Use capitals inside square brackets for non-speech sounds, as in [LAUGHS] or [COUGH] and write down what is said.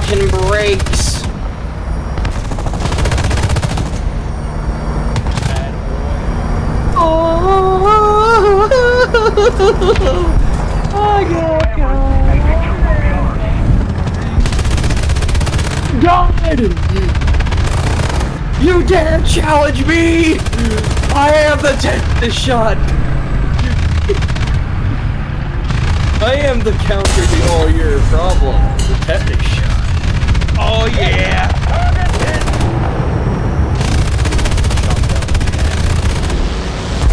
fucking brakes. Oh, [LAUGHS] oh God, God. God! You dare challenge me! I am the tetanus shot! I am the counter to all your problems.